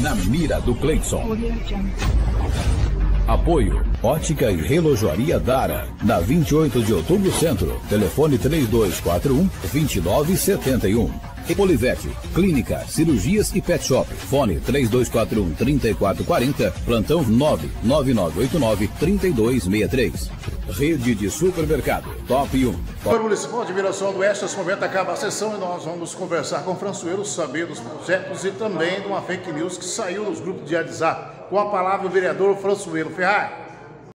na mira do Cleidson. Apoio Ótica e Relojoaria Dara, na 28 de outubro centro. Telefone 3241 2971. Polivete, Clínica, Cirurgias e Pet Shop. Fone 3241 3440, plantão 99989 3263. Rede de supermercado, top 1. Top. Municipal de Miração do Oeste, nesse momento acaba a sessão e nós vamos conversar com o Françoeiro, saber dos projetos e também de uma fake news que saiu nos grupos de WhatsApp. Com a palavra o vereador Françoeiro Ferrari.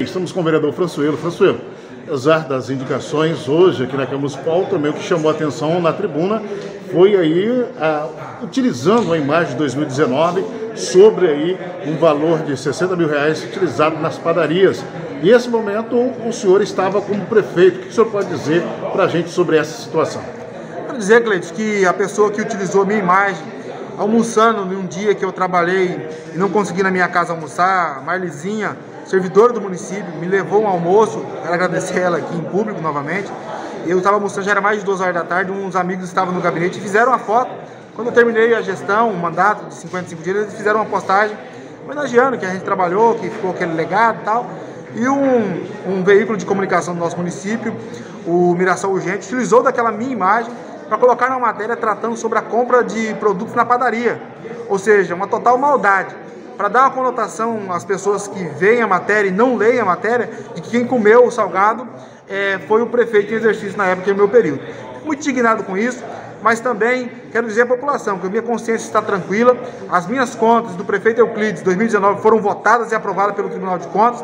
Estamos com o vereador Françoeiro. Françoeiro, apesar das indicações hoje aqui na Câmara Municipal, também o que chamou a atenção na tribuna foi aí utilizando a imagem de 2019 sobre aí um valor de 60 mil reais utilizado nas padarias. E nesse momento o senhor estava como prefeito. O que o senhor pode dizer para a gente sobre essa situação? Quero dizer, Cleiton, que a pessoa que utilizou minha imagem almoçando num dia que eu trabalhei e não consegui na minha casa almoçar, a Marlizinha, servidora do município, me levou um almoço, quero agradecer ela aqui em público novamente. Eu estava almoçando, já era mais de duas horas da tarde, uns amigos estavam no gabinete e fizeram uma foto. Quando eu terminei a gestão, o mandato de 55 dias, eles fizeram uma postagem homenageando que a gente trabalhou, que ficou aquele legado e tal. E um, um veículo de comunicação do nosso município, o Miração Urgente, utilizou daquela minha imagem para colocar uma matéria tratando sobre a compra de produtos na padaria. Ou seja, uma total maldade. Para dar uma conotação às pessoas que veem a matéria e não leem a matéria, de que quem comeu o salgado é, foi o prefeito em exercício na época, no meu período. Muito indignado com isso, mas também quero dizer à população que a minha consciência está tranquila. As minhas contas do prefeito Euclides 2019 foram votadas e aprovadas pelo Tribunal de Contas.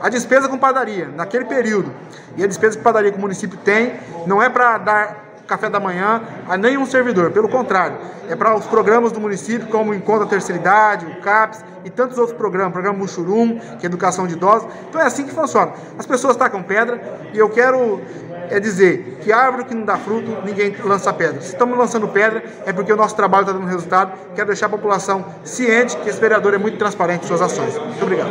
A despesa com padaria, naquele período, e a despesa que padaria que o município tem, não é para dar café da manhã a nenhum servidor, pelo contrário, é para os programas do município, como o Encontro da Terceira Idade, o CAPS e tantos outros programas, o programa Muxurum, que é educação de idosos. Então é assim que funciona. As pessoas tacam pedra e eu quero é dizer que árvore que não dá fruto, ninguém lança pedra. Se estamos lançando pedra, é porque o nosso trabalho está dando resultado. Quero deixar a população ciente que esse vereador é muito transparente em suas ações. Muito obrigado.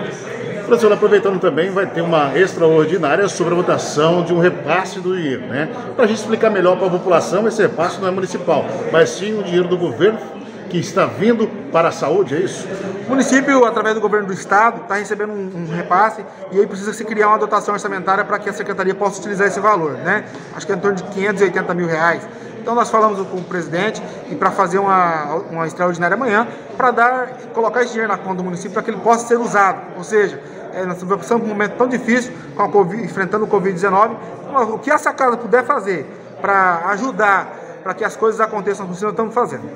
Professor, aproveitando também, vai ter uma extraordinária sobre a votação de um repasse do dinheiro, né? Para a gente explicar melhor para a população, esse repasse não é municipal, mas sim o dinheiro do governo que está vindo para a saúde, é isso? O município, através do governo do estado, está recebendo um, um, repasse e aí precisa se criar uma dotação orçamentária para que a secretaria possa utilizar esse valor, né? Acho que é em torno de 580 mil reais. Então nós falamos com o presidente e para fazer uma, uma extraordinária amanhã para dar, colocar esse dinheiro na conta do município para que ele possa ser usado. Ou seja, é, nós por um momento tão difícil, com a COVID, enfrentando o Covid-19. O que essa casa puder fazer para ajudar, para que as coisas aconteçam, nós estamos fazendo.